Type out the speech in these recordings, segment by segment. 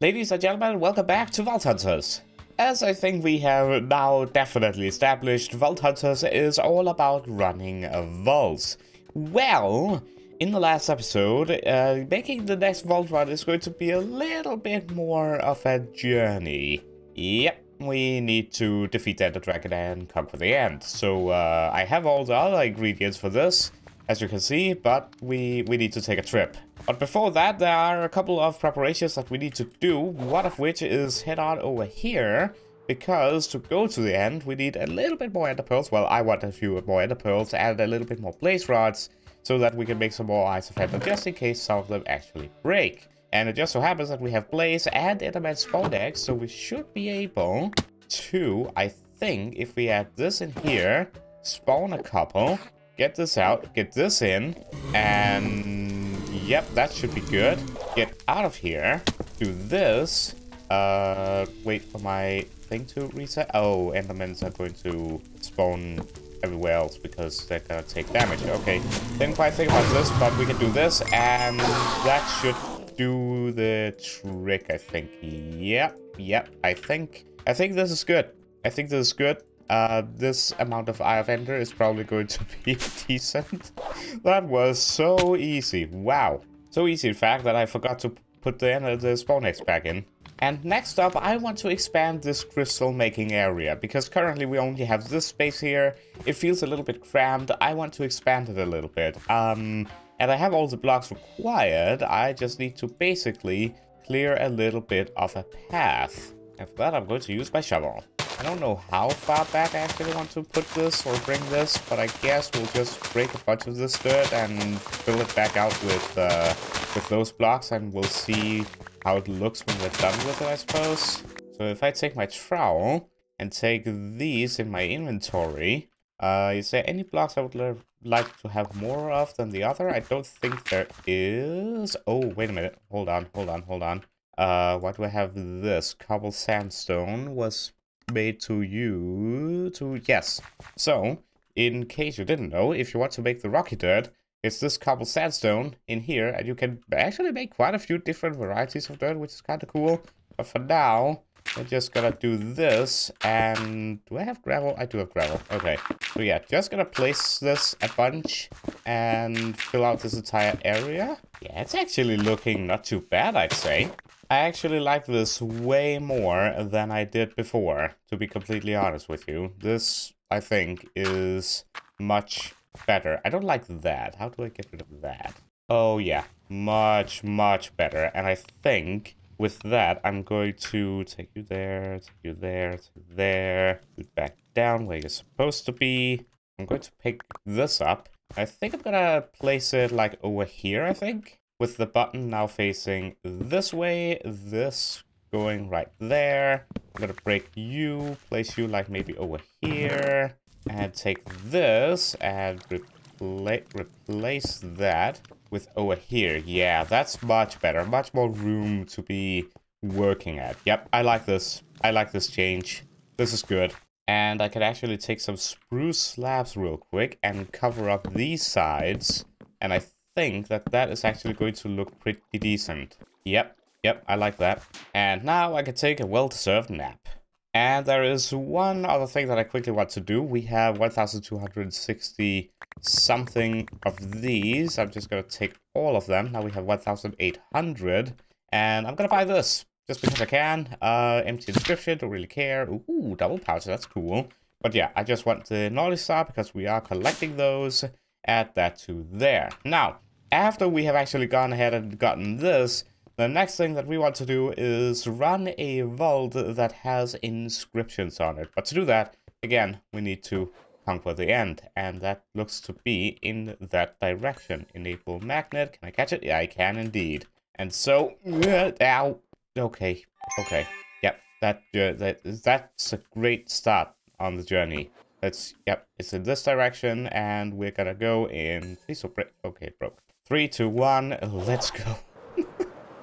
Ladies and gentlemen, welcome back to Vault Hunters. As I think we have now definitely established, Vault Hunters is all about running vaults. Well, in the last episode, uh, making the next vault run is going to be a little bit more of a journey. Yep, we need to defeat the Dragon and conquer the end. So uh, I have all the other ingredients for this, as you can see, but we, we need to take a trip. But before that, there are a couple of preparations that we need to do, one of which is head on over here, because to go to the end, we need a little bit more ender pearls. Well, I want a few more ender pearls and a little bit more blaze rods, so that we can make some more Eyes of Ender, just in case some of them actually break. And it just so happens that we have blaze and enderman spawn eggs, so we should be able to, I think, if we add this in here, spawn a couple, get this out, get this in, and Yep, that should be good. Get out of here. Do this. Uh, wait for my thing to reset. Oh, Endermans are going to spawn everywhere else because they're gonna take damage. Okay, didn't quite think about this, but we can do this, and that should do the trick, I think. Yep, yep, I think, I think this is good. I think this is good. Uh, this amount of Eye of Ender is probably going to be decent. that was so easy. Wow. So easy, in fact, that I forgot to put the, the spawn eggs back in. And next up, I want to expand this crystal making area, because currently we only have this space here. It feels a little bit cramped. I want to expand it a little bit. Um, and I have all the blocks required. I just need to basically clear a little bit of a path. And for that, I'm going to use my shovel. I don't know how far back I actually want to put this or bring this, but I guess we'll just break a bunch of this dirt and fill it back out with uh, with those blocks and we'll see how it looks when we're done with it, I suppose. So if I take my trowel and take these in my inventory, uh, is there any blocks I would like to have more of than the other? I don't think there is. Oh, wait a minute. Hold on, hold on, hold on. Uh, why do I have this? Cobble sandstone was made to you to yes. So, in case you didn't know, if you want to make the rocky dirt, it's this cobble sandstone in here, and you can actually make quite a few different varieties of dirt, which is kind of cool. But for now, we're just gonna do this, and do I have gravel? I do have gravel. Okay, so yeah, just gonna place this a bunch and fill out this entire area. Yeah, it's actually looking not too bad, I'd say. I actually like this way more than I did before, to be completely honest with you. This, I think, is much better. I don't like that. How do I get rid of that? Oh yeah, much, much better. And I think with that, I'm going to take you there, take you there, take there, put back down where you're supposed to be. I'm going to pick this up. I think I'm gonna place it like over here, I think with the button now facing this way, this going right there. I'm gonna break you, place you like maybe over here, and take this and repla replace that with over here. Yeah, that's much better, much more room to be working at. Yep, I like this. I like this change. This is good. And I could actually take some spruce slabs real quick and cover up these sides. And I think that that is actually going to look pretty decent. Yep, yep, I like that. And now I can take a well-deserved nap. And there is one other thing that I quickly want to do. We have 1,260 something of these. I'm just going to take all of them. Now we have 1,800. And I'm going to buy this just because I can. Uh, empty description, don't really care. Ooh, double pouch, that's cool. But yeah, I just want the knowledge star because we are collecting those. Add that to there. Now, after we have actually gone ahead and gotten this, the next thing that we want to do is run a vault that has inscriptions on it. But to do that, again, we need to conquer the end. And that looks to be in that direction. Enable magnet. Can I catch it? Yeah, I can indeed. And so, uh, ow. Okay, okay. Yep, that, uh, that that's a great start on the journey. Let's, yep, it's in this direction, and we're gonna go in, please break, okay, broke. Three, two, one, let's go.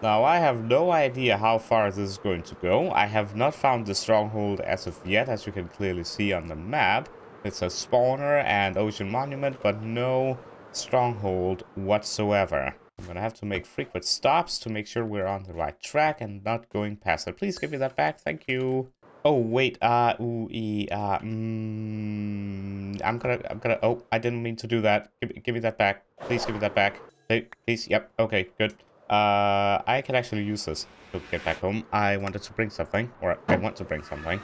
now, I have no idea how far this is going to go. I have not found the stronghold as of yet, as you can clearly see on the map. It's a spawner and ocean monument, but no stronghold whatsoever. I'm gonna have to make frequent stops to make sure we're on the right track and not going past it. Please give me that back. Thank you. Oh, wait. Uh, ooh, e, uh, mm, I'm gonna, I'm gonna, oh, I didn't mean to do that. Give, give me that back. Please give me that back. Please. Yep. Okay, good. Uh, I can actually use this to get back home. I wanted to bring something, or I want to bring something.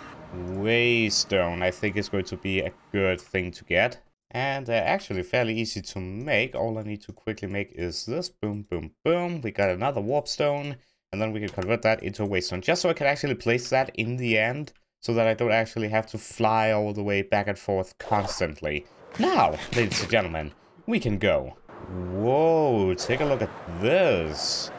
Waystone, I think is going to be a good thing to get. And uh, actually fairly easy to make. All I need to quickly make is this. Boom, boom, boom. We got another warp stone. And then we can convert that into a waystone. Just so I can actually place that in the end. So that I don't actually have to fly all the way back and forth constantly. Now, ladies and gentlemen, we can go. Whoa, take a look at this.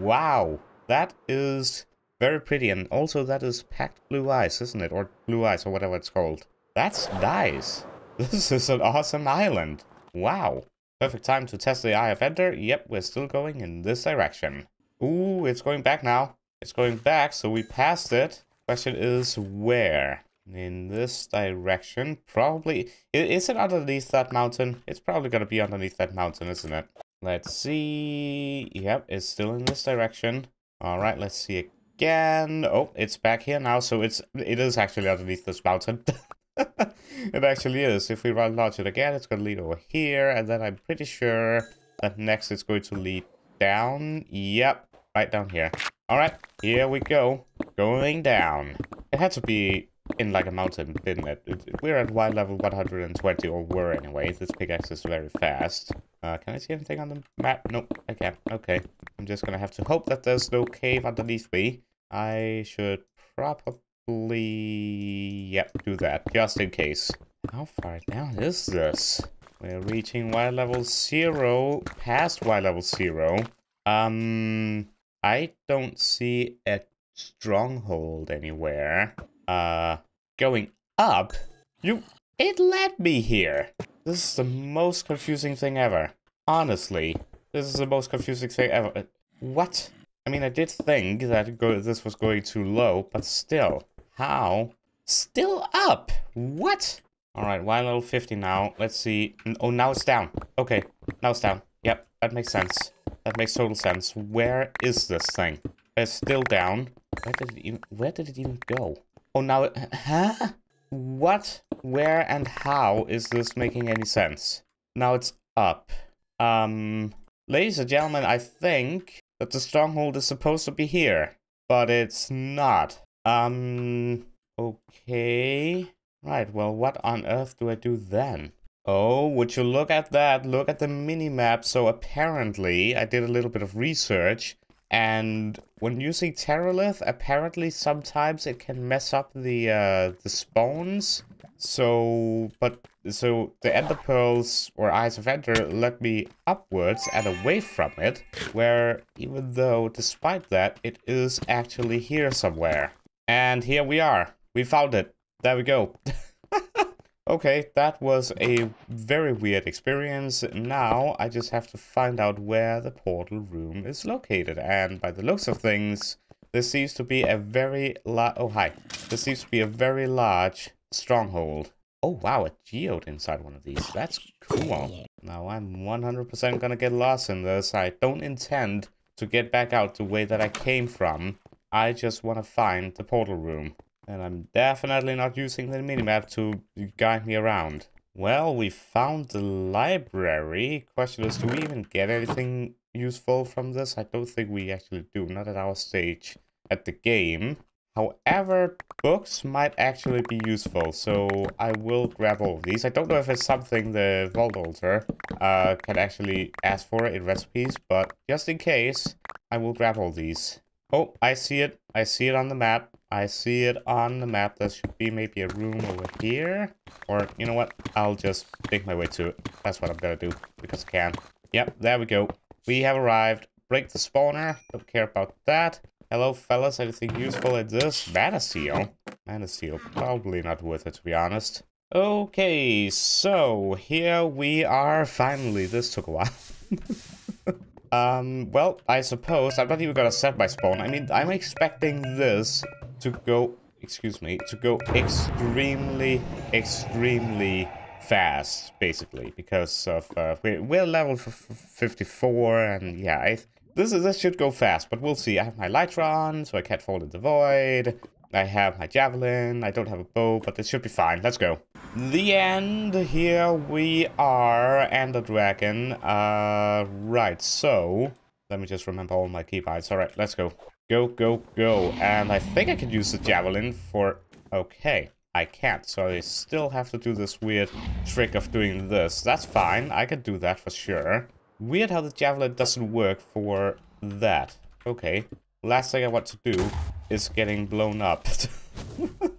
Wow, that is very pretty. And also that is packed blue ice, isn't it? Or blue ice, or whatever it's called. That's nice. This is an awesome island. Wow. Perfect time to test the Eye of Ender. Yep, we're still going in this direction. Ooh, it's going back now. It's going back, so we passed it. Question is where? In this direction? Probably. Is it underneath that mountain? It's probably going to be underneath that mountain, isn't it? Let's see. Yep, it's still in this direction. All right, let's see again. Oh, it's back here now, so it's it is actually underneath this mountain. it actually is. If we run launch it again, it's going to lead over here. And then I'm pretty sure that next it's going to lead down. Yep, right down here. All right, here we go. Going down. It had to be in like a mountain, didn't it? We're at Y level 120, or were anyway. This pickaxe is very fast. Uh, can I see anything on the map? Nope, I can't. Okay, I'm just gonna have to hope that there's no cave underneath me. I should probably Yep, do that, just in case. How far down is this? We're reaching Y level 0, past Y level 0. Um, I don't see a stronghold anywhere. Uh, going up? You, it led me here. This is the most confusing thing ever. Honestly, this is the most confusing thing ever. What? I mean, I did think that this was going too low, but still. How? Still up! What? Alright, Y level 50 now. Let's see. Oh, now it's down. Okay, now it's down. Yep, that makes sense. That makes total sense. Where is this thing? It's still down. Where did it even, where did it even go? Oh, now huh? What, where, and how is this making any sense? Now it's up. Um, ladies and gentlemen, I think that the stronghold is supposed to be here, but it's not. Um, okay. Right, well, what on earth do I do then? Oh, would you look at that? Look at the mini-map. So apparently, I did a little bit of research. And when using Terralith, apparently sometimes it can mess up the uh, the spawns. So, but, so the Ender Pearls, or Eyes of Ender, led me upwards and away from it. Where, even though, despite that, it is actually here somewhere. And here we are. We found it. There we go. okay, that was a very weird experience. Now I just have to find out where the portal room is located. And by the looks of things, this seems to be a very large... Oh, hi. This seems to be a very large stronghold. Oh, wow, a geode inside one of these. That's cool. Now I'm 100% gonna get lost in this. I don't intend to get back out the way that I came from. I just want to find the portal room. And I'm definitely not using the minimap to guide me around. Well, we found the library. Question is, do we even get anything useful from this? I don't think we actually do, not at our stage at the game. However, books might actually be useful, so I will grab all of these. I don't know if it's something the Vault Altar uh, can actually ask for in recipes, but just in case, I will grab all these. Oh, I see it. I see it on the map. I see it on the map. There should be maybe a room over here. Or, you know what? I'll just make my way to it. That's what I'm gonna do, because I can. Yep, there we go. We have arrived. Break the spawner. Don't care about that. Hello, fellas. Anything useful in this? Mana seal. Mana seal. Probably not worth it, to be honest. Okay, so here we are finally. This took a while. Um, well, I suppose I'm not even gonna set my spawn. I mean, I'm expecting this to go, excuse me, to go extremely, extremely fast, basically, because of uh, we're, we're level 54, and yeah, I, this is this should go fast, but we'll see. I have my Elytra on, so I can't fall in the void. I have my javelin. I don't have a bow, but this should be fine. Let's go. The end. Here we are, and the dragon. Uh, right. So let me just remember all my keybites. All right, let's go. Go, go, go. And I think I can use the javelin for... Okay, I can't. So I still have to do this weird trick of doing this. That's fine. I can do that for sure. Weird how the javelin doesn't work for that. Okay. Last thing I want to do is getting blown up.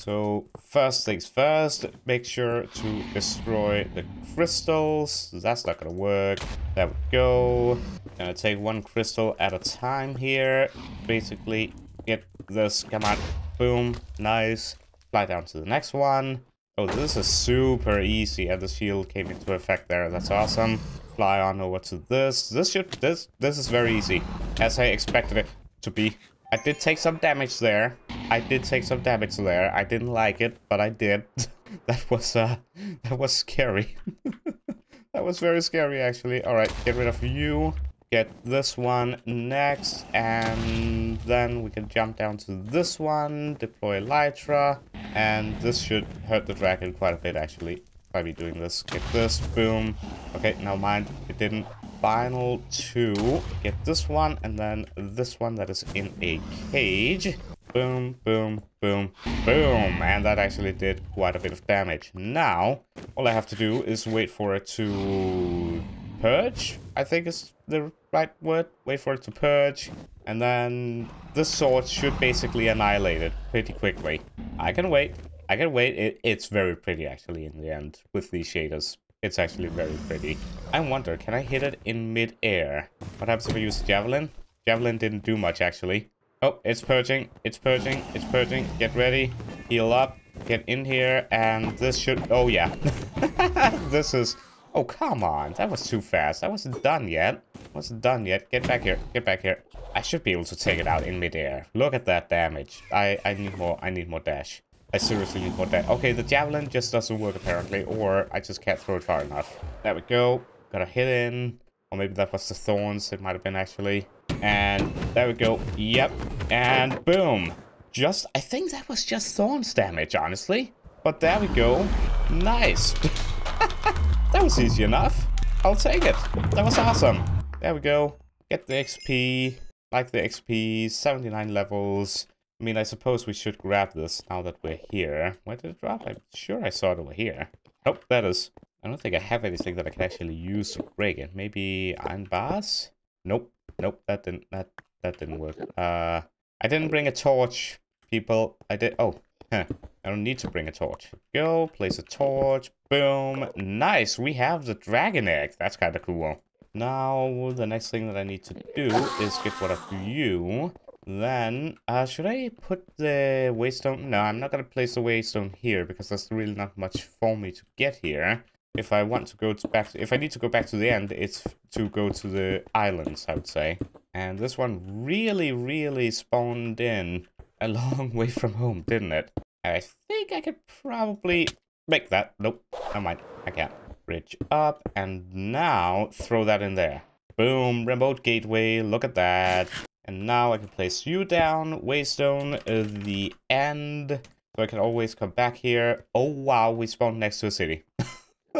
so first things first, make sure to destroy the crystals. That's not gonna work. There we go. Gonna take one crystal at a time here. Basically, get this. Come on. Boom. Nice. Fly down to the next one. Oh, this is super easy, and the shield came into effect there. That's awesome. Fly on over to this. This should this this is very easy, as I expected it to be. I did take some damage there. I did take some damage there. I didn't like it, but I did. that was uh that was scary. that was very scary actually. Alright, get rid of you. Get this one next, and then we can jump down to this one, deploy Elytra, and this should hurt the dragon quite a bit actually me doing this. Get this, boom. Okay, now mind, it didn't final two. Get this one, and then this one that is in a cage. Boom, boom, boom, boom. And that actually did quite a bit of damage. Now, all I have to do is wait for it to purge, I think is the right word. Wait for it to purge. And then the sword should basically annihilate it pretty quickly. I can wait. I can wait. It, it's very pretty, actually, in the end, with these shaders. It's actually very pretty. I wonder, can I hit it in mid-air? What happens if I use Javelin? Javelin didn't do much, actually. Oh, it's purging. It's purging. It's purging. Get ready. Heal up. Get in here. And this should... Oh, yeah. this is... Oh, come on. That was too fast. I wasn't done yet. Wasn't done yet. Get back here. Get back here. I should be able to take it out in midair. Look at that damage. I, I need more. I need more dash. I seriously need more dash. Okay, the javelin just doesn't work apparently, or I just can't throw it far enough. There we go. Got a hit in. Or maybe that was the thorns. It might have been actually. And there we go. Yep. And boom. Just, I think that was just thorns damage, honestly. But there we go. Nice. that was easy enough. I'll take it. That was awesome. There we go. Get the XP. Like the XP. 79 levels. I mean, I suppose we should grab this now that we're here. Where did it drop? I'm sure I saw it over here. Oh, that is. I don't think I have anything that I can actually use to break it. Maybe Iron Bars? Nope. Nope, that didn't that that didn't work. Uh I didn't bring a torch, people. I did oh, huh. I don't need to bring a torch. Go, place a torch. Boom. Nice. We have the dragon egg. That's kind of cool. Now, the next thing that I need to do is get what of you. Then, uh, should I put the waystone? No, I'm not going to place the waystone here because there's really not much for me to get here. If I want to go to back, to, if I need to go back to the end, it's to go to the islands, I would say. And this one really, really spawned in a long way from home, didn't it? I think I could probably make that. Nope, never mind, I can't. Bridge up, and now throw that in there. Boom, remote gateway, look at that. And now I can place you down, Waystone, uh, the end. So I can always come back here. Oh wow, we spawned next to a city.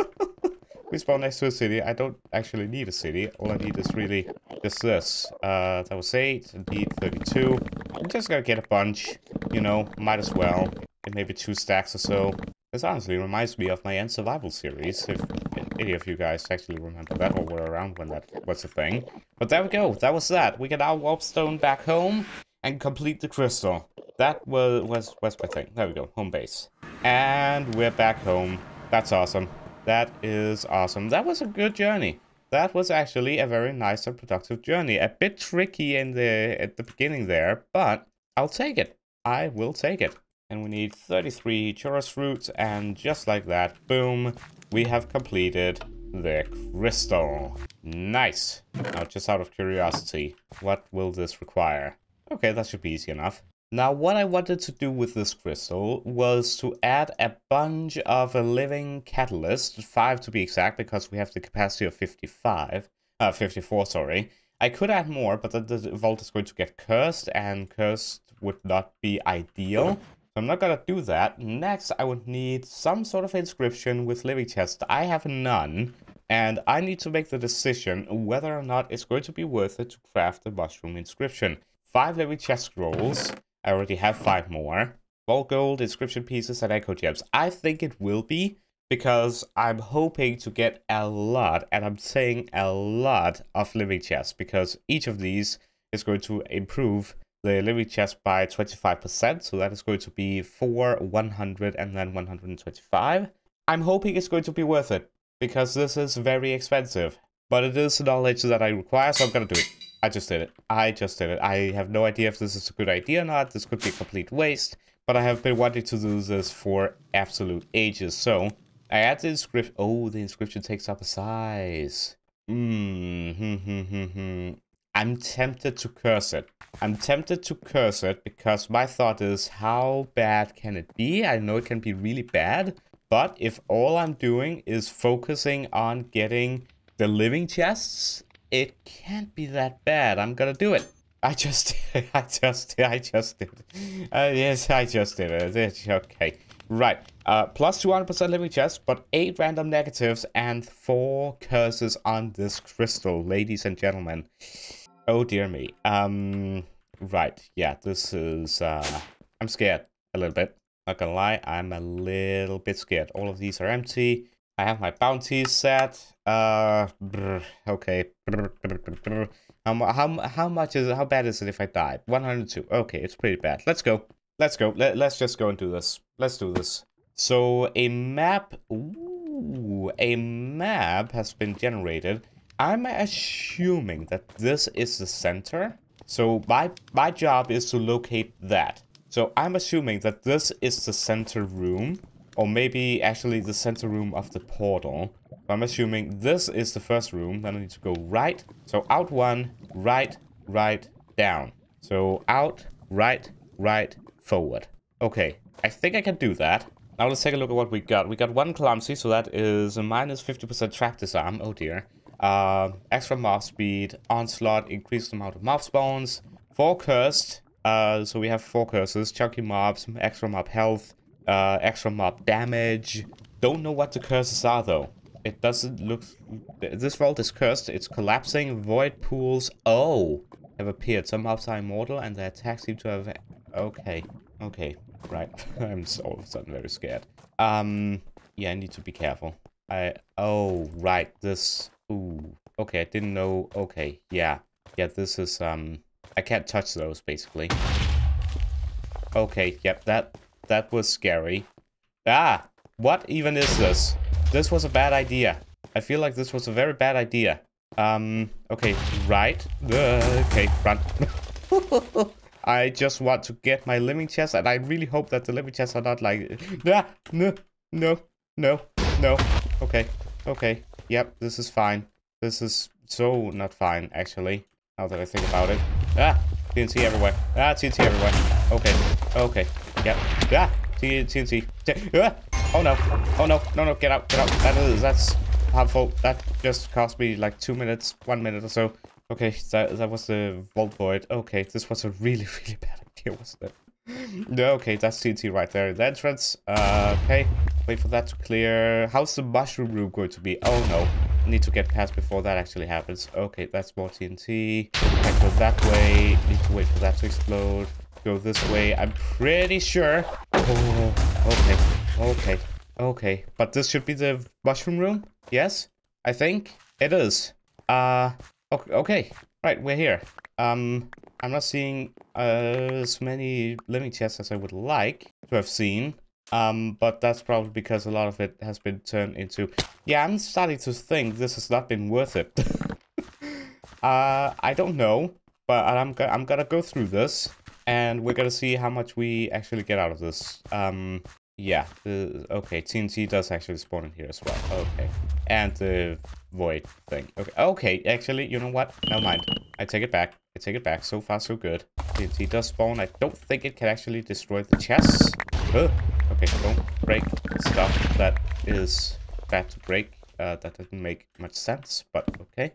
we spawned next to a city. I don't actually need a city. All I need is really just this. Uh, that was 8, indeed 32. I'm just gonna get a bunch, you know, might as well. Get maybe two stacks or so. This honestly reminds me of my End Survival series, if any of you guys actually remember that or were around when that was a thing. But there we go, that was that. We can now warpstone back home and complete the crystal. That was, was, was my thing. There we go, home base. And we're back home. That's awesome. That is awesome. That was a good journey. That was actually a very nice and productive journey. A bit tricky in the at the beginning there, but I'll take it. I will take it. And we need 33 chorus fruits, and just like that, boom, we have completed the crystal. Nice. Now, just out of curiosity, what will this require? Okay, that should be easy enough. Now, what I wanted to do with this crystal was to add a bunch of a living catalyst, 5 to be exact, because we have the capacity of 55, uh, 54, sorry. I could add more, but the vault is going to get cursed, and cursed would not be ideal. I'm not gonna do that. Next, I would need some sort of inscription with living chest. I have none, and I need to make the decision whether or not it's going to be worth it to craft the mushroom inscription. Five living chest scrolls, I already have five more. Vault gold, inscription pieces, and echo gems. I think it will be because I'm hoping to get a lot, and I'm saying a lot of living chests because each of these is going to improve the living chest by 25%. So that is going to be 4, 100, and then 125. I'm hoping it's going to be worth it because this is very expensive. But it is knowledge that I require, so I'm gonna do it. I just did it. I just did it. I have no idea if this is a good idea or not. This could be a complete waste. But I have been wanting to do this for absolute ages. So, I add the inscription. Oh, the inscription takes up a size. Hmm, hmm, hmm, hmm, hmm. I'm tempted to curse it. I'm tempted to curse it because my thought is, how bad can it be? I know it can be really bad. But if all I'm doing is focusing on getting the living chests it can't be that bad. I'm gonna do it. I just, I just, I just did. Uh, yes, I just did it. It's okay. Right. Uh, plus 200% living chest, but 8 random negatives and 4 curses on this crystal, ladies and gentlemen. Oh dear me. Um, right. Yeah, this is, uh, I'm scared a little bit. Not gonna lie, I'm a little bit scared. All of these are empty. I have my bounty set. Uh, brr, okay. Brr, brr, how, how, how much is it? How bad is it if I die? 102. Okay, it's pretty bad. Let's go. Let's go. Let, let's just go and do this. Let's do this. So a map. Ooh, a map has been generated. I'm assuming that this is the center. So my my job is to locate that. So I'm assuming that this is the center room. Or maybe actually the center room of the portal. I'm assuming this is the first room. Then I need to go right. So out one, right, right, down. So out, right, right, forward. Okay, I think I can do that. Now let's take a look at what we got. We got one clumsy, so that is a minus 50% trap disarm. Oh dear. Uh, extra mob speed, onslaught, increased amount of mob spawns, four cursed. Uh, so we have four curses, chunky mobs, extra mob health, uh, extra mob damage. Don't know what the curses are though. It doesn't look... This vault is cursed. It's collapsing. Void pools. Oh! Have appeared. Some mobs are immortal and their attacks seem to have... Okay. Okay. Right. I'm all of a sudden very scared. Um... Yeah, I need to be careful. I... Oh, right. This... Ooh. Okay, I didn't know... Okay. Yeah. Yeah, this is... Um... I can't touch those, basically. Okay, yep, that that was scary. Ah! What even is this? This was a bad idea. I feel like this was a very bad idea. Um, okay, right. Uh, okay, run. I just want to get my living chest, and I really hope that the living chests are not like... Ah, no, no, no, no. Okay, okay. Yep, this is fine. This is so not fine, actually, now that I think about it. Ah, TNT everywhere. Ah, TNT everywhere. Okay, okay. Yep. Ah! TNT. Ah! Oh no. Oh no. No, no. Get out. Get out. That is, that's harmful. That just cost me like two minutes, one minute or so. Okay, that, that was the Vault Void. Okay, this was a really, really bad idea, wasn't it? Okay, that's TNT right there. The entrance. Uh, okay. Wait for that to clear. How's the mushroom room going to be? Oh no. Need to get past before that actually happens. Okay, that's more TNT. I go that way. Need to wait for that to explode go this way. I'm pretty sure. Oh, okay, okay, okay. But this should be the mushroom room? Yes? I think it is. Uh, okay, okay. Right, we're here. Um, I'm not seeing uh, as many living chests as I would like to have seen. Um, but that's probably because a lot of it has been turned into... Yeah, I'm starting to think this has not been worth it. uh, I don't know, but I'm, go I'm gonna go through this and we're gonna see how much we actually get out of this. Um, Yeah, okay, TNT does actually spawn in here as well. Okay. And the void thing. Okay, okay, actually, you know what? Never mind. I take it back. I take it back. So far, so good. TNT does spawn. I don't think it can actually destroy the chests. Ugh. Okay, don't break stuff that is bad to break. Uh, that didn't make much sense, but okay.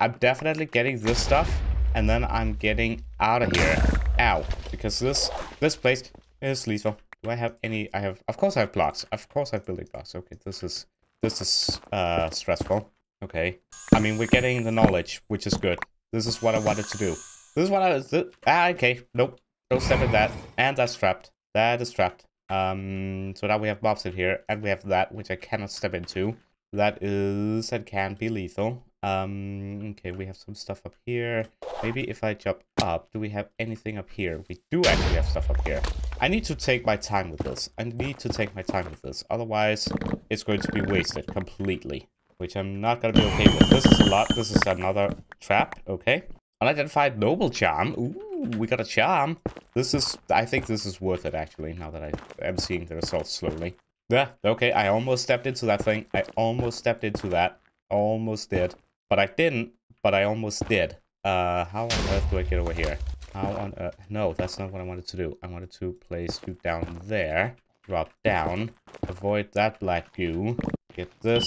I'm definitely getting this stuff, and then I'm getting out of here. Ow. Because this this place is lethal. Do I have any? I have. Of course, I have blocks. Of course, I have building blocks. Okay, this is this is uh stressful. Okay. I mean, we're getting the knowledge, which is good. This is what I wanted to do. This is what I was. Ah, okay. Nope. Don't step in that. And that's trapped. That is trapped. Um. So now we have mobs in here, and we have that, which I cannot step into. That is that can be lethal. Um, okay, we have some stuff up here. Maybe if I jump up, do we have anything up here? We do actually have stuff up here. I need to take my time with this. I need to take my time with this. Otherwise, it's going to be wasted completely. Which I'm not to be okay with. This is a lot. This is another trap. Okay. Unidentified noble charm. Ooh, we got a charm. This is, I think this is worth it actually, now that I am seeing the results slowly. Yeah, okay, I almost stepped into that thing. I almost stepped into that. Almost did. But I didn't, but I almost did. Uh, how on earth do I get over here? How on earth? No, that's not what I wanted to do. I wanted to place you down there. Drop down. Avoid that black goo. Get this.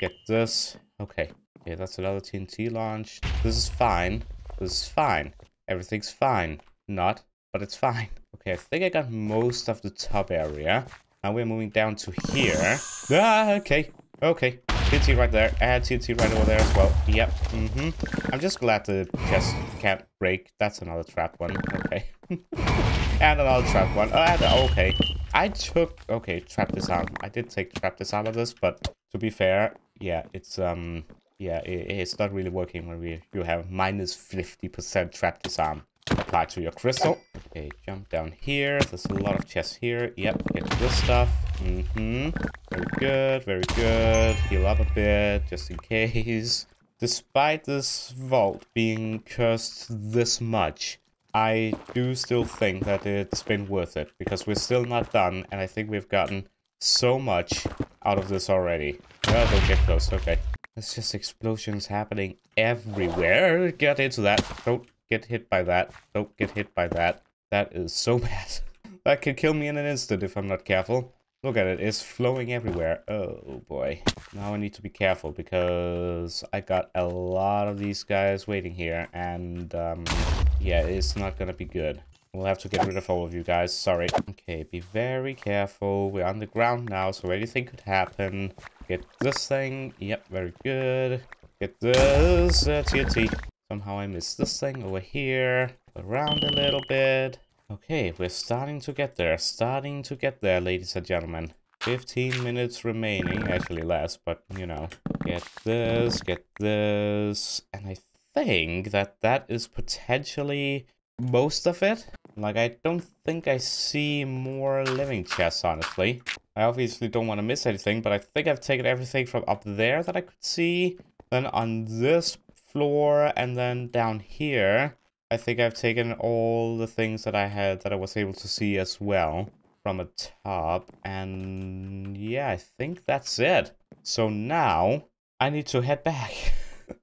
Get this. Okay. Okay, that's another TNT launch. This is fine. This is fine. Everything's fine. Not, but it's fine. Okay, I think I got most of the top area. Now we're moving down to here. Ah, okay. Okay. TNT right there, and TNT right over there as well. Yep, mm-hmm. I'm just glad the chest can't break. That's another trap one. Okay. and another trap one. And, okay. I took... Okay, trap disarm. I did take trap disarm of this, but to be fair, yeah, it's... um, Yeah, it, it's not really working when we you have minus 50% trap disarm applied to your crystal. Okay, jump down here. There's a lot of chests here. Yep, get this stuff. Mm-hmm. Very good, very good. Heal up a bit, just in case. Despite this vault being cursed this much, I do still think that it's been worth it. Because we're still not done, and I think we've gotten so much out of this already. Oh, don't get close, okay. There's just explosions happening everywhere. Get into that. Don't get hit by that. Don't get hit by that. That is so bad. that could kill me in an instant if I'm not careful. Look at it, it's flowing everywhere. Oh boy. Now I need to be careful because I got a lot of these guys waiting here and um, yeah, it's not gonna be good. We'll have to get rid of all of you guys, sorry. Okay, be very careful. We're on the ground now, so anything could happen. Get this thing. Yep, very good. Get this uh, TNT. Somehow I missed this thing over here. Around a little bit. Okay, we're starting to get there. Starting to get there, ladies and gentlemen. 15 minutes remaining. Actually less, but you know. Get this, get this. And I think that that is potentially most of it. Like, I don't think I see more living chests, honestly. I obviously don't want to miss anything, but I think I've taken everything from up there that I could see. Then on this floor and then down here I think I've taken all the things that I had that I was able to see as well from a top and yeah I think that's it so now I need to head back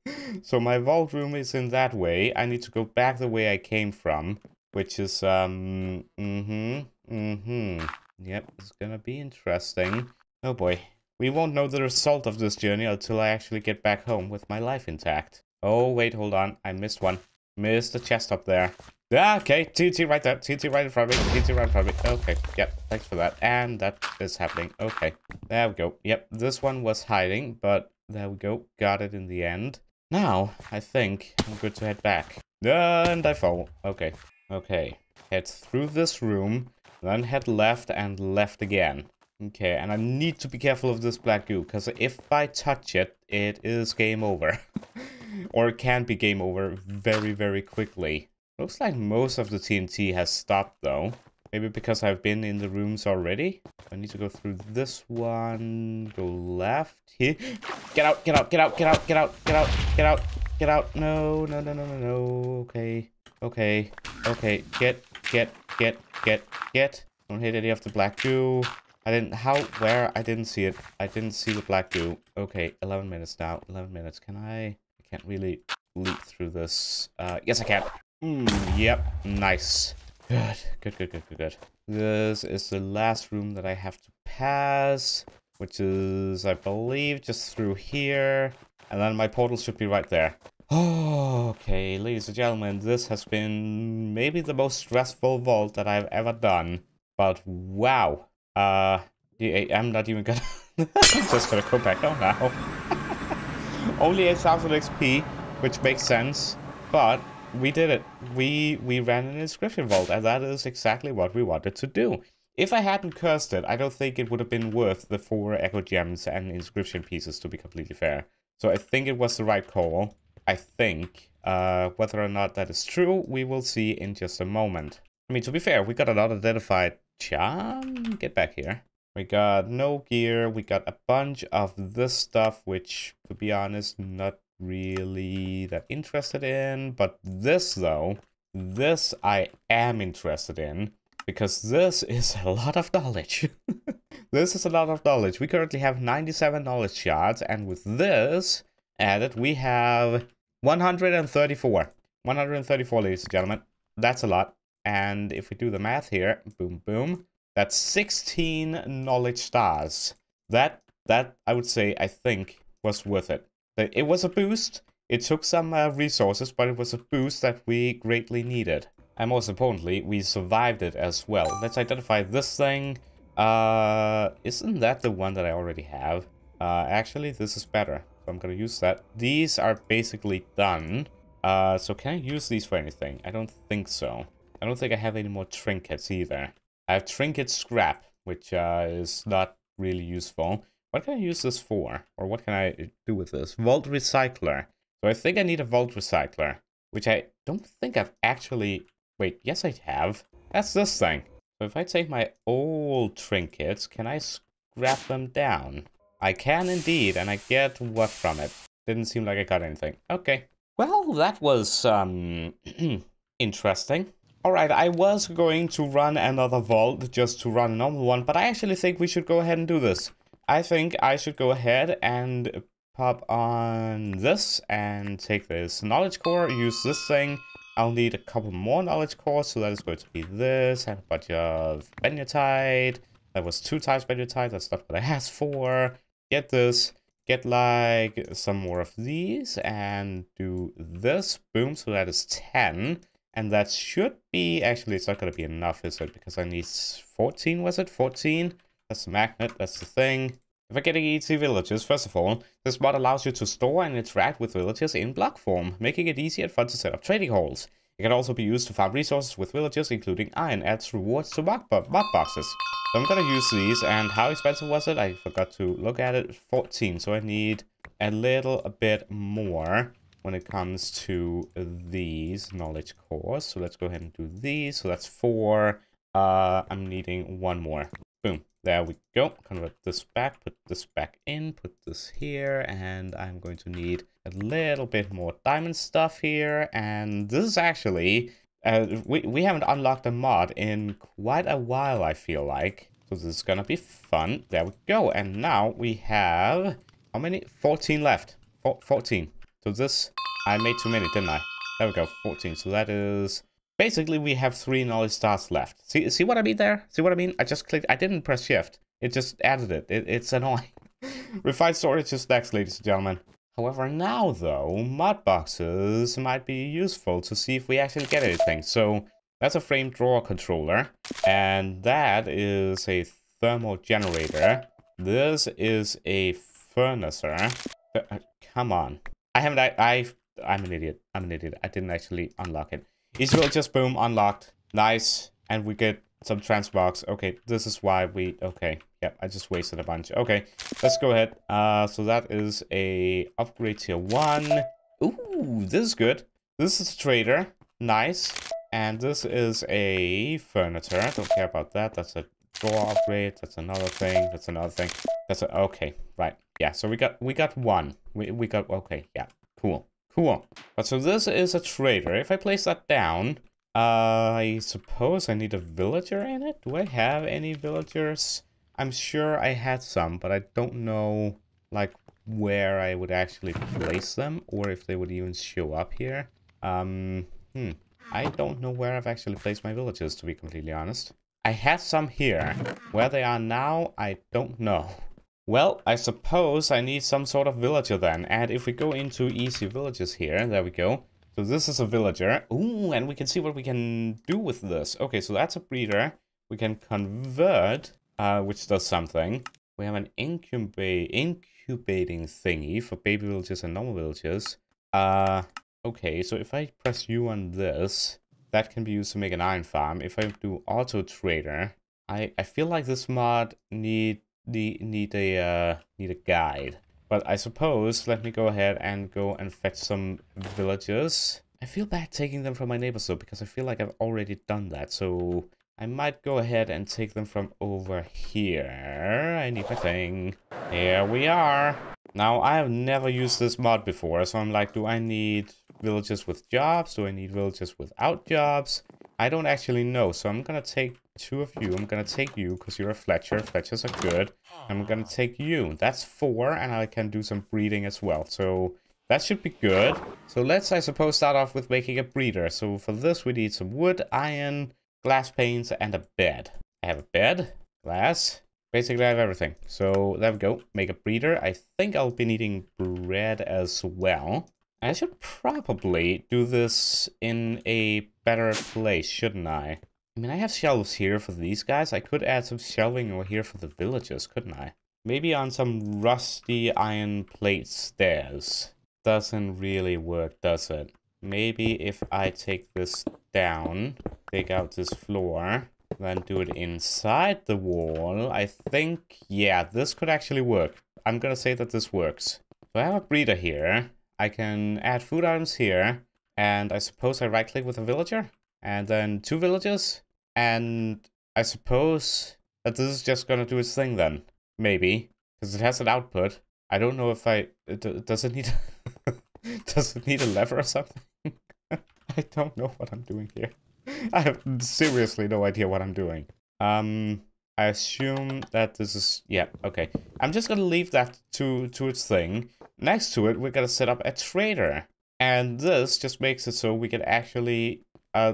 so my vault room is in that way I need to go back the way I came from which is um mm-hmm mm-hmm yep it's gonna be interesting oh boy we won't know the result of this journey until I actually get back home with my life intact Oh, wait, hold on. I missed one. Missed the chest up there. Ah, okay, TNT right there. TNT right in front of me. TNT right in front of me. Okay, yep, thanks for that. And that is happening. Okay, there we go. Yep, this one was hiding, but there we go. Got it in the end. Now, I think I'm good to head back. And I fall. Okay, okay. Head through this room, then head left and left again. Okay, and I need to be careful of this black goo, because if I touch it, it is game over. or it can be game over very, very quickly. Looks like most of the TNT has stopped though. Maybe because I've been in the rooms already. I need to go through this one. Go left here. Get out, get out, get out, get out, get out, get out, get out, get out. No, no, no, no, no, no. Okay, okay, okay. Get, get, get, get, get. Don't hit any of the black goo. I didn't, how, where? I didn't see it. I didn't see the black goo. Okay, 11 minutes now. 11 minutes. Can I, I can't really leap through this. Uh, yes, I can. Mm, yep, nice. Good, good, good, good, good, good. This is the last room that I have to pass, which is, I believe, just through here. And then my portal should be right there. Okay, ladies and gentlemen, this has been maybe the most stressful vault that I've ever done. But wow, uh, I'm not even gonna, I'm just gonna go back home now. Only 8000 XP, which makes sense, but we did it. We we ran an inscription vault, and that is exactly what we wanted to do. If I hadn't cursed it, I don't think it would have been worth the four echo gems and inscription pieces, to be completely fair. So I think it was the right call. I think. Uh, whether or not that is true, we will see in just a moment. I mean, to be fair, we got an unidentified charm. Get back here. We got no gear. We got a bunch of this stuff, which, to be honest, not really that interested in. But this, though, this I am interested in because this is a lot of knowledge. this is a lot of knowledge. We currently have 97 knowledge shards, and with this added, we have 134. 134, ladies and gentlemen. That's a lot. And if we do the math here, boom, boom, that's 16 knowledge stars. That, that I would say, I think, was worth it. It was a boost. It took some uh, resources, but it was a boost that we greatly needed. And most importantly, we survived it as well. Let's identify this thing. Uh, isn't that the one that I already have? Uh, actually, this is better. I'm gonna use that. These are basically done. Uh, so can I use these for anything? I don't think so. I don't think I have any more trinkets either. I have trinket scrap, which uh, is not really useful. What can I use this for? Or what can I do with this? Vault recycler. So I think I need a vault recycler, which I don't think I've actually Wait, yes I have. That's this thing. So if I take my old trinkets, can I scrap them down? I can indeed, and I get what from it. Didn't seem like I got anything. Okay. Well, that was, um, interesting. Alright, I was going to run another vault just to run a normal one, but I actually think we should go ahead and do this. I think I should go ahead and pop on this and take this knowledge core, use this thing, I'll need a couple more knowledge cores, so that is going to be this, and a bunch of Benitoite. That was two times Benitoite, that's not what I asked for. Get this, get like some more of these, and do this. Boom, so that is 10. And that should be, actually it's not going to be enough, is it? Because I need 14, was it? 14? That's the magnet, that's the thing. If I get Easy Villagers, first of all, this mod allows you to store and interact with villagers in block form, making it easy and fun to set up trading halls. It can also be used to farm resources with villagers, including iron, adds rewards to mod boxes. So I'm gonna use these, and how expensive was it? I forgot to look at it, 14, so I need a little bit more when it comes to these knowledge cores. So let's go ahead and do these, so that's four. Uh, I'm needing one more. Boom. There we go. Convert this back, put this back in, put this here, and I'm going to need a little bit more diamond stuff here. And this is actually, uh, we, we haven't unlocked a mod in quite a while, I feel like. So this is gonna be fun. There we go. And now we have, how many? 14 left. Four, 14. So this, I made too many, didn't I? There we go, 14. So that is Basically, we have three knowledge stars left. See, see what I mean there? See what I mean? I just clicked. I didn't press shift. It just added it. it it's annoying. Refined storage is next, ladies and gentlemen. However, now though, mod boxes might be useful to see if we actually get anything. So that's a frame drawer controller, and that is a thermal generator. This is a furnacer. Uh, come on. I haven't, I, I, I'm an idiot. I'm an idiot. I didn't actually unlock it. Israel just boom, unlocked. Nice. And we get some transbox. Okay, this is why we... Okay, yeah, I just wasted a bunch. Okay, let's go ahead. Uh, so that is a upgrade tier 1. Ooh, this is good. This is a trader. Nice. And this is a furniture. Don't care about that. That's a door upgrade. That's another thing. That's another thing. That's a... Okay, right. Yeah, so we got we got one. We, we got... Okay, yeah, cool. Cool. But so this is a trader. If I place that down, I suppose I need a villager in it? Do I have any villagers? I'm sure I had some, but I don't know, like, where I would actually place them, or if they would even show up here. Um, hmm. I don't know where I've actually placed my villagers, to be completely honest. I had some here. Where they are now, I don't know. Well, I suppose I need some sort of villager then. And if we go into Easy Villagers here, there we go. So this is a villager. Ooh, and we can see what we can do with this. Okay, so that's a breeder. We can convert, uh, which does something. We have an incubate incubating thingy for baby villages and normal villages. Uh, okay, so if I press U on this, that can be used to make an iron farm. If I do auto trader, I, I feel like this mod need need need a uh, need a guide. But I suppose let me go ahead and go and fetch some villagers. I feel bad taking them from my neighbors though because I feel like I've already done that. So I might go ahead and take them from over here. I need my thing. Here we are. Now, I have never used this mod before, so I'm like, do I need villages with jobs? Do I need villages without jobs? I don't actually know, so I'm gonna take two of you. I'm gonna take you, because you're a Fletcher. Fletchers are good. I'm gonna take you. That's four, and I can do some breeding as well. So that should be good. So let's, I suppose, start off with making a breeder. So for this, we need some wood, iron, glass panes, and a bed. I have a bed, glass, basically I have everything. So there we go, make a breeder. I think I'll be needing bread as well. I should probably do this in a better place, shouldn't I? I mean, I have shelves here for these guys. I could add some shelving over here for the villagers, couldn't I? Maybe on some rusty iron plate stairs. Doesn't really work, does it? Maybe if I take this down, take out this floor, then do it inside the wall, I think, yeah, this could actually work. I'm gonna say that this works. So I have a breeder here. I can add food items here, and I suppose I right-click with a villager, and then two villagers, and I suppose that this is just gonna do its thing then. Maybe, because it has an output. I don't know if I... Does it need... does it need a lever or something? I don't know what I'm doing here. I have seriously no idea what I'm doing. Um, I assume that this is... Yeah, okay. I'm just gonna leave that to, to its thing. Next to it, we're gonna set up a trader. And this just makes it so we can actually uh,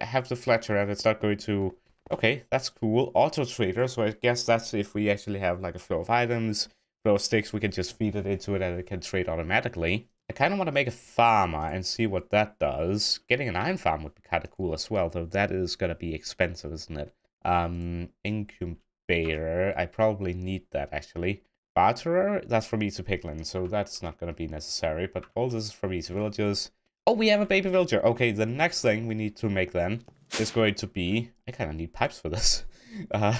have the Fletcher and it's not going to... Okay, that's cool. Auto trader, so I guess that's if we actually have like a flow of items, flow of sticks, we can just feed it into it and it can trade automatically. I kind of want to make a farmer and see what that does. Getting an iron farm would be kind of cool as well, though that is going to be expensive, isn't it? Um, incubator, I probably need that actually. Barterer, that's from Easy Piglin, so that's not going to be necessary, but all this is from Easy Villagers. Oh, we have a baby villager. Okay, the next thing we need to make then is going to be... I kind of need pipes for this. Uh,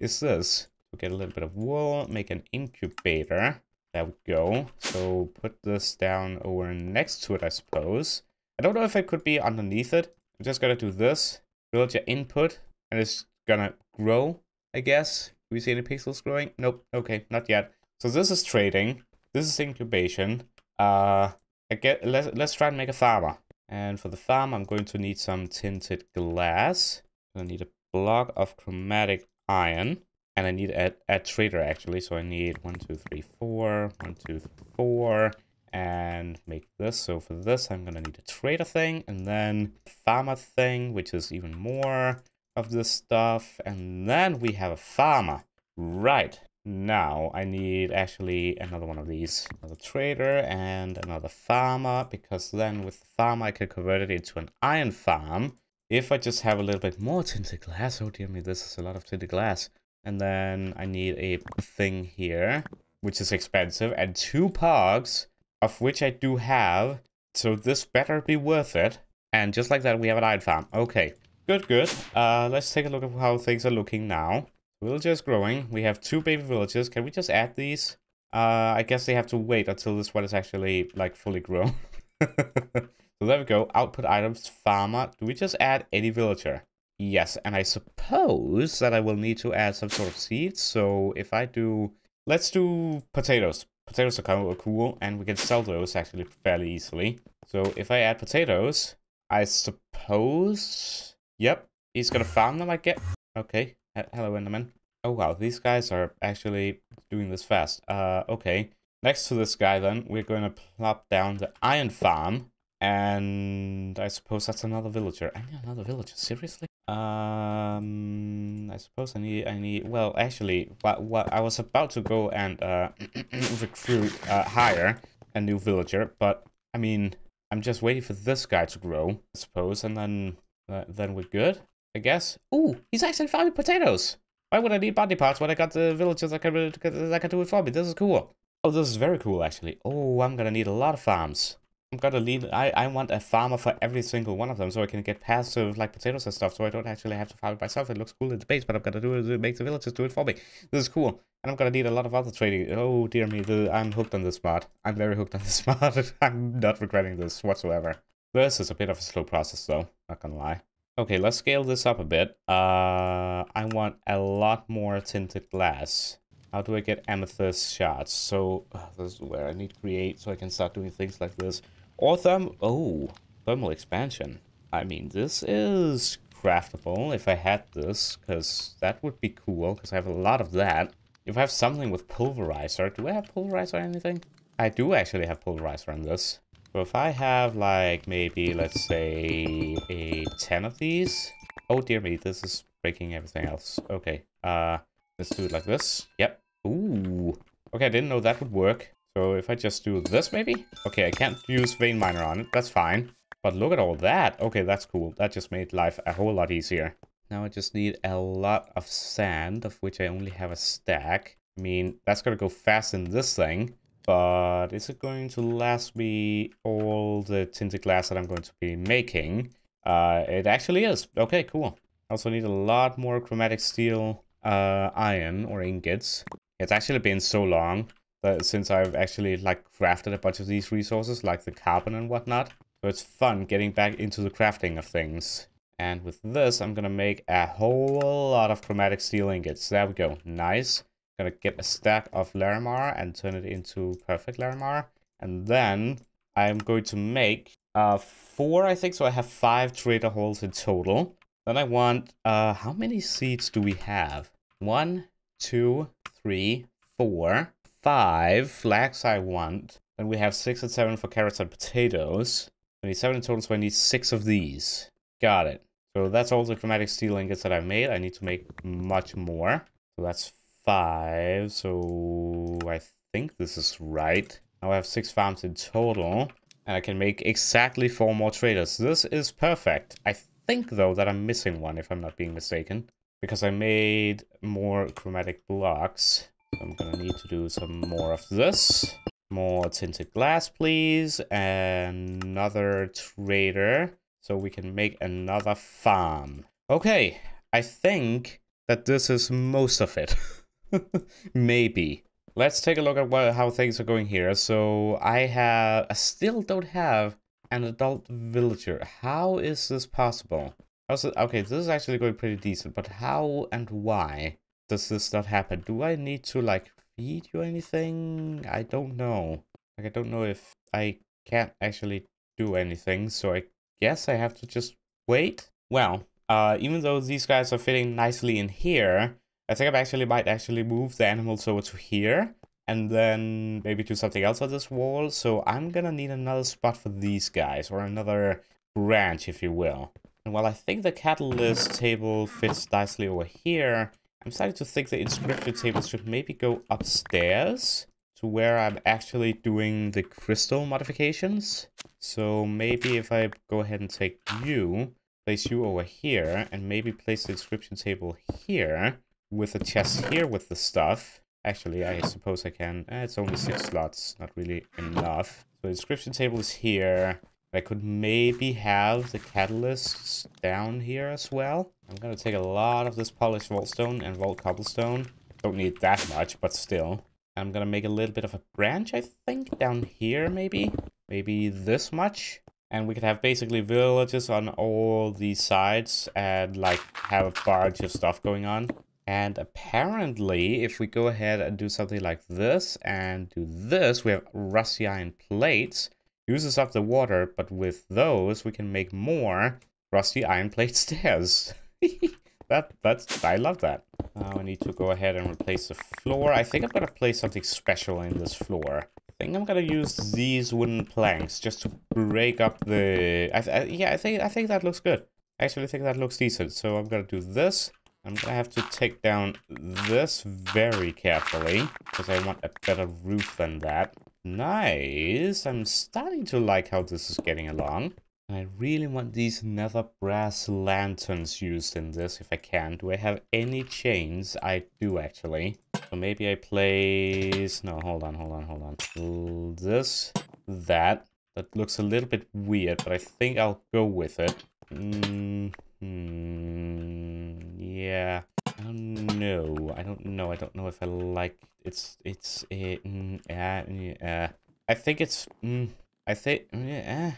is this. we get a little bit of wool, make an incubator. There we go. So put this down over next to it, I suppose. I don't know if it could be underneath it. I'm just gonna do this. Your input, and it's gonna grow, I guess. Do we see any pixels growing? Nope. Okay, not yet. So this is trading. This is incubation. Uh, I get. Let's let's try and make a farmer. And for the farm, I'm going to need some tinted glass. I need a block of chromatic iron. And I need a, a trader actually, so I need one, two, three, four, one, two, three, four, and make this. So for this, I'm gonna need a trader thing, and then farmer thing, which is even more of this stuff, and then we have a farmer. Right, now I need actually another one of these. Another trader and another farmer, because then with the farmer I can convert it into an iron farm. If I just have a little bit more tinted glass, oh dear me, this is a lot of tinted glass. And then I need a thing here, which is expensive, and two pogs, of which I do have. So this better be worth it. And just like that, we have an iron farm. Okay, good, good. Uh, let's take a look at how things are looking now. Villagers growing. We have two baby villagers. Can we just add these? Uh, I guess they have to wait until this one is actually, like, fully grown. so there we go. Output items, farmer. Do we just add any villager? Yes, and I suppose that I will need to add some sort of seeds. So if I do... Let's do potatoes. Potatoes are kind of cool, and we can sell those actually fairly easily. So if I add potatoes, I suppose... Yep, he's gonna farm them, I get. Okay, hello Enderman. Oh wow, these guys are actually doing this fast. Uh, okay. Next to this guy then, we're to plop down the iron farm. And I suppose that's another villager. I need another villager, seriously? Um, I suppose I need, I need, well, actually, what, what I was about to go and uh, recruit, uh, hire a new villager, but I mean, I'm just waiting for this guy to grow, I suppose, and then, uh, then we're good, I guess. Ooh, he's actually farming potatoes. Why would I need botany pots when I got the villagers that can, that can do it for me? This is cool. Oh, this is very cool, actually. Oh, I'm gonna need a lot of farms. I'm gonna need, I, I want a farmer for every single one of them so I can get passive, like, potatoes and stuff, so I don't actually have to farm it myself. It looks cool in the base, but I'm gonna do it, make the villagers do it for me. This is cool. And I'm gonna need a lot of other trading. Oh, dear me, the, I'm hooked on this mod. I'm very hooked on this mod. I'm not regretting this whatsoever. This is a bit of a slow process, though, not gonna lie. Okay, let's scale this up a bit. Uh, I want a lot more tinted glass. How do I get amethyst shards? So, uh, this is where I need to create so I can start doing things like this. Or therm- oh, thermal expansion. I mean, this is craftable if I had this, because that would be cool, because I have a lot of that. If I have something with pulverizer, do I have pulverizer or anything? I do actually have pulverizer on this. So if I have like maybe, let's say, a 10 of these. Oh dear me, this is breaking everything else. Okay, uh, let's do it like this. Yep. Ooh. Okay, I didn't know that would work. So if I just do this maybe? Okay, I can't use vein miner on it, that's fine. But look at all that. Okay, that's cool. That just made life a whole lot easier. Now I just need a lot of sand, of which I only have a stack. I mean, that's gonna go fast in this thing. But is it going to last me all the tinted glass that I'm going to be making? Uh, it actually is. Okay, cool. I also need a lot more chromatic steel uh, iron or ingots. It's actually been so long that since I've actually like crafted a bunch of these resources, like the carbon and whatnot. So it's fun getting back into the crafting of things. And with this, I'm gonna make a whole lot of chromatic steel ingots. There we go. Nice gonna get a stack of Larimar and turn it into perfect Larimar. And then I'm going to make uh, four, I think. So I have five trader holes in total. Then I want, uh, how many seeds do we have? One, two, three, four, five flax I want. Then we have six and seven for carrots and potatoes. I need seven in total, so I need six of these. Got it. So that's all the chromatic steel ingots that I made. I need to make much more. So that's five, so I think this is right. Now I have six farms in total, and I can make exactly four more traders. This is perfect. I think, though, that I'm missing one, if I'm not being mistaken, because I made more chromatic blocks. I'm gonna need to do some more of this. More tinted glass, please, another trader, so we can make another farm. Okay, I think that this is most of it. Maybe. Let's take a look at what, how things are going here. So I have, I still don't have an adult villager. How is this possible? It, okay, this is actually going pretty decent, but how and why does this not happen? Do I need to like feed you anything? I don't know. Like I don't know if I can't actually do anything, so I guess I have to just wait. Well, uh, even though these guys are fitting nicely in here, I think I actually might actually move the animals over to here and then maybe do something else on this wall. So I'm gonna need another spot for these guys or another branch, if you will. And while I think the catalyst table fits nicely over here, I'm starting to think the inscription table should maybe go upstairs to where I'm actually doing the crystal modifications. So maybe if I go ahead and take you, place you over here, and maybe place the inscription table here, with a chest here with the stuff. Actually, I suppose I can. Eh, it's only six slots, not really enough. So the inscription table is here. I could maybe have the catalysts down here as well. I'm gonna take a lot of this polished vault stone and vault cobblestone. Don't need that much, but still. I'm gonna make a little bit of a branch, I think, down here maybe. Maybe this much. And we could have basically villages on all these sides and like have a bunch of stuff going on. And apparently, if we go ahead and do something like this and do this, we have rusty iron plates. Uses up the water, but with those, we can make more rusty iron plate stairs. that, that's, I love that. Now I need to go ahead and replace the floor. I think I'm gonna place something special in this floor. I think I'm gonna use these wooden planks just to break up the... I, I, yeah, I think I think that looks good. I actually think that looks decent. So I'm gonna do this. I'm gonna have to take down this very carefully because I want a better roof than that. Nice. I'm starting to like how this is getting along. I really want these nether brass lanterns used in this if I can. Do I have any chains? I do actually. So maybe I place... No, hold on, hold on, hold on. This, that. That looks a little bit weird, but I think I'll go with it. Mm hmm, yeah. I don't know. I don't know. I don't know if I like... It's... It's... it. mm, uh, uh, I think it's... Mm, I think... Uh,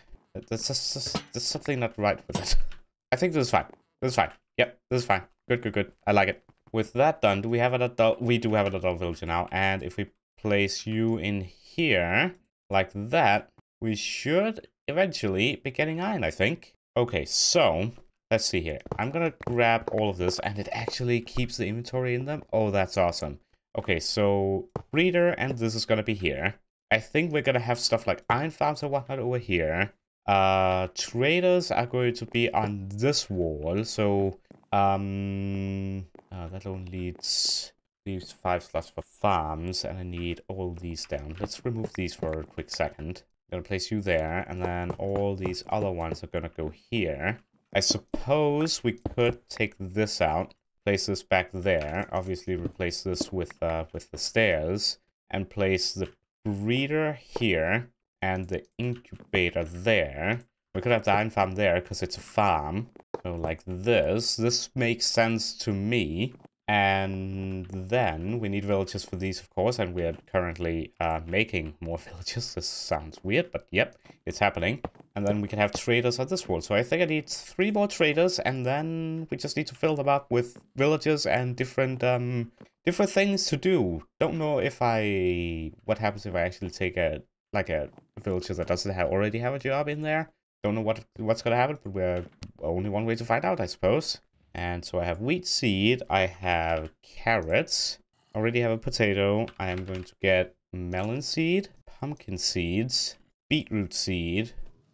there's, just, there's something not right with it. I think this is fine. This is fine. Yep, this is fine. Good, good, good. I like it. With that done, do we have an adult? We do have an adult villager now. And if we place you in here, like that, we should eventually be getting iron, I think. Okay, so let's see here. I'm gonna grab all of this and it actually keeps the inventory in them. Oh, that's awesome. Okay, so breeder and this is gonna be here. I think we're gonna have stuff like iron farms and whatnot over here. Uh, traders are going to be on this wall, so um, uh, that only leads leaves five slots for farms, and I need all these down. Let's remove these for a quick second. I'm gonna place you there, and then all these other ones are gonna go here. I suppose we could take this out, place this back there, obviously replace this with uh, with the stairs, and place the breeder here, and the incubator there. We could have the iron farm there because it's a farm. So like this. This makes sense to me. And then we need villages for these, of course, and we're currently uh, making more villages. This sounds weird, but yep, it's happening. And then we can have traders at this world. So I think I need three more traders, and then we just need to fill them up with villages and different um, different things to do. Don't know if I... what happens if I actually take a like a villager that doesn't have, already have a job in there. Don't know what what's gonna happen, but we're only one way to find out, I suppose. And so I have wheat seed, I have carrots, already have a potato. I am going to get melon seed, pumpkin seeds, beetroot seed.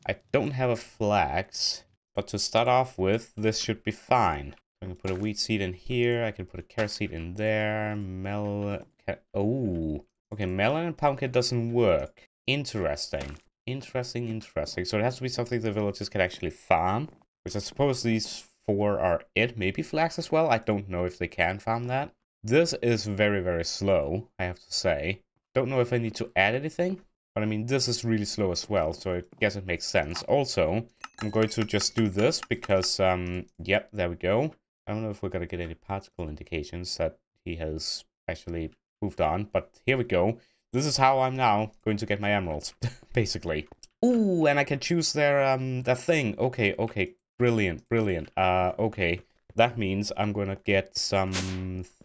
I don't have a flax, but to start off with, this should be fine. I can put a wheat seed in here. I can put a carrot seed in there. Melon. Oh, okay. Melon and pumpkin doesn't work. Interesting. Interesting, interesting. So it has to be something the villagers can actually farm. Which I suppose these four are it. Maybe flax as well. I don't know if they can farm that. This is very, very slow, I have to say. Don't know if I need to add anything. But I mean, this is really slow as well, so I guess it makes sense. Also, I'm going to just do this because, um, yep, there we go. I don't know if we're going to get any particle indications that he has actually moved on, but here we go. This is how I'm now going to get my emeralds, basically. Ooh, and I can choose their um their thing. Okay, okay, brilliant, brilliant. Uh, okay, that means I'm gonna get some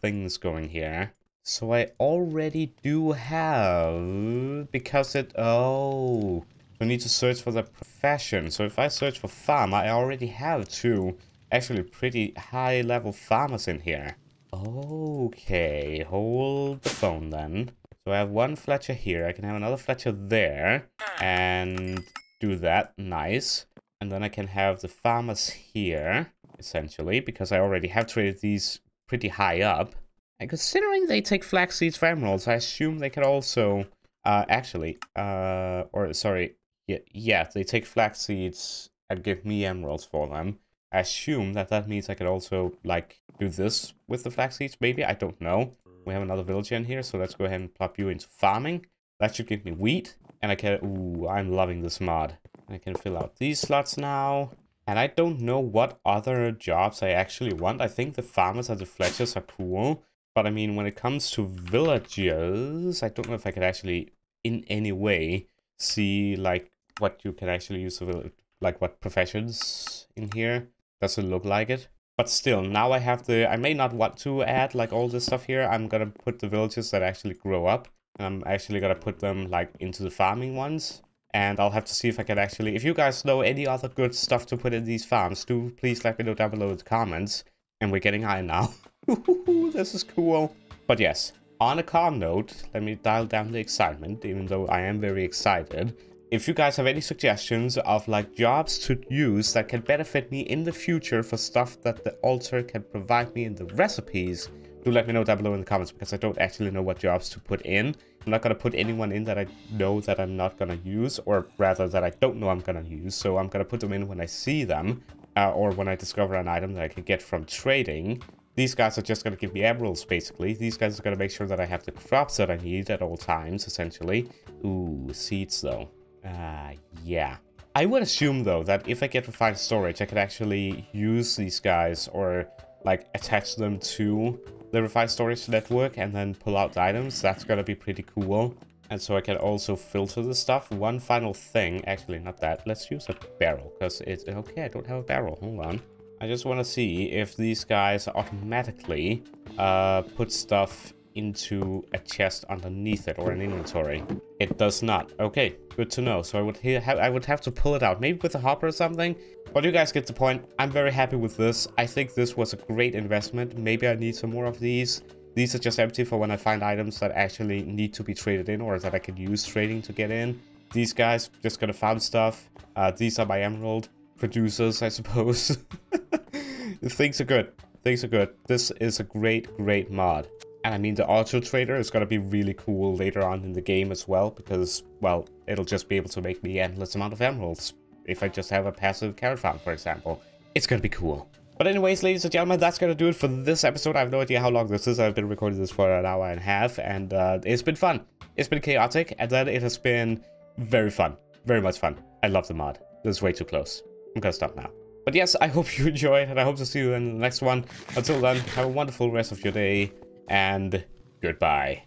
things going here. So I already do have because it. Oh, I need to search for the profession. So if I search for farm, I already have two actually pretty high level farmers in here. Okay, hold the phone then. So I have one Fletcher here. I can have another Fletcher there. And do that. Nice. And then I can have the farmers here, essentially, because I already have traded these pretty high up. And considering they take flax seeds for emeralds, I assume they can also... Uh, actually, uh, or sorry, yeah, yeah, they take flax seeds and give me emeralds for them. I assume that that means I could also, like, do this with the flax seeds, maybe? I don't know. We have another villager in here, so let's go ahead and plop you into farming. That should give me wheat. And I can... Ooh, I'm loving this mod. I can fill out these slots now. And I don't know what other jobs I actually want. I think the farmers and the fletchers are cool. But I mean, when it comes to villagers, I don't know if I could actually, in any way, see, like, what you can actually use, like, what professions in here. Does it look like it? But still, now I have the... I may not want to add, like, all this stuff here. I'm gonna put the villages that actually grow up. I'm actually gonna put them, like, into the farming ones. And I'll have to see if I can actually... If you guys know any other good stuff to put in these farms, do please let me know down below in the comments. And we're getting iron now. This is cool. But yes, on a calm note, let me dial down the excitement, even though I am very excited. If you guys have any suggestions of like jobs to use that can benefit me in the future for stuff that the altar can provide me in the recipes, do let me know down below in the comments because I don't actually know what jobs to put in. I'm not going to put anyone in that I know that I'm not going to use, or rather that I don't know I'm going to use. So I'm going to put them in when I see them, uh, or when I discover an item that I can get from trading. These guys are just going to give me emeralds, basically. These guys are going to make sure that I have the crops that I need at all times, essentially. Ooh, seeds, though. Ah, uh, yeah. I would assume, though, that if I get refined storage, I could actually use these guys or, like, attach them to the refined storage network and then pull out the items. That's going to be pretty cool. And so I can also filter the stuff. One final thing, actually not that. Let's use a barrel because it's okay. I don't have a barrel. Hold on. I just want to see if these guys automatically uh, put stuff into a chest underneath it or an inventory. It does not. Okay, good to know. So I would I would have to pull it out, maybe with a hopper or something. But you guys get the point. I'm very happy with this. I think this was a great investment. Maybe I need some more of these. These are just empty for when I find items that actually need to be traded in or that I can use trading to get in. These guys just gonna farm stuff. Uh, these are my emerald producers, I suppose. Things are good. Things are good. This is a great, great mod. And I mean, the auto trader is going to be really cool later on in the game as well, because, well, it'll just be able to make me endless amount of emeralds. If I just have a passive carrot farm, for example. It's going to be cool. But anyways, ladies and gentlemen, that's going to do it for this episode. I have no idea how long this is. I've been recording this for an hour and a half, and uh, it's been fun. It's been chaotic, and then it has been very fun. Very much fun. I love the mod. This is way too close. I'm gonna stop now. But yes, I hope you enjoyed, and I hope to see you in the next one. Until then, have a wonderful rest of your day, and goodbye.